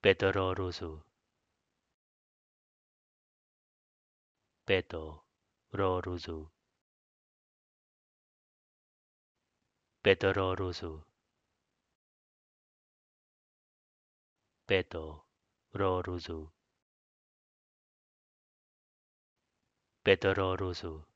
Pedoroso. Pedoroso. Pedoroso. Pedoroso. Pedoroso.